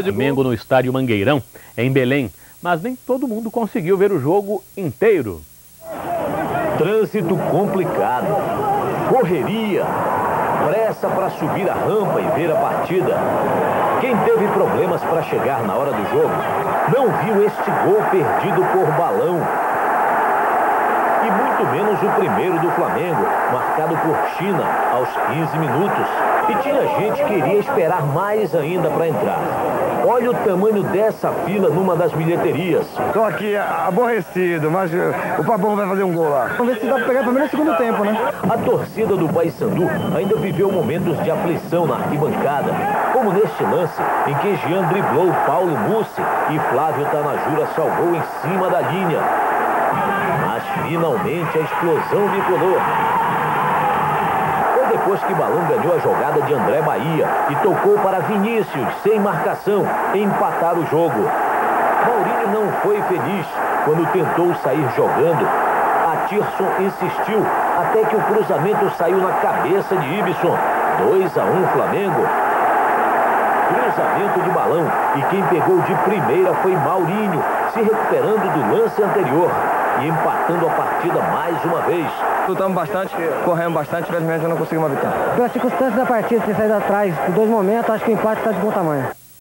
Flamengo no estádio Mangueirão, em Belém, mas nem todo mundo conseguiu ver o jogo inteiro. Trânsito complicado, correria, pressa para subir a rampa e ver a partida. Quem teve problemas para chegar na hora do jogo não viu este gol perdido por balão. Muito menos o primeiro do Flamengo, marcado por China aos 15 minutos. E tinha gente que iria esperar mais ainda para entrar. Olha o tamanho dessa fila numa das bilheterias. Estou aqui aborrecido, mas o Pabão vai fazer um gol lá. Vamos ver se dá para pegar pelo menos no segundo tempo, né? A torcida do Paysandu ainda viveu momentos de aflição na arquibancada, como neste lance em que Jean driblou Paulo Mussi e Flávio Tanajura salvou em cima da linha. Finalmente a explosão bicolor depois que Balão ganhou a jogada de André Bahia e tocou para Vinícius, sem marcação, empatar o jogo. Maurílio não foi feliz quando tentou sair jogando. Atirson insistiu até que o cruzamento saiu na cabeça de Ibson. 2 a 1 Flamengo. Cruzamento de balão e quem pegou de primeira foi Maurinho, se recuperando do lance anterior e empatando a partida mais uma vez. Lutamos bastante, corremos bastante, infelizmente eu não conseguimos uma vitória. Pelas circunstâncias da partida, ter saído atrás por dois momentos, acho que o empate está de bom tamanho.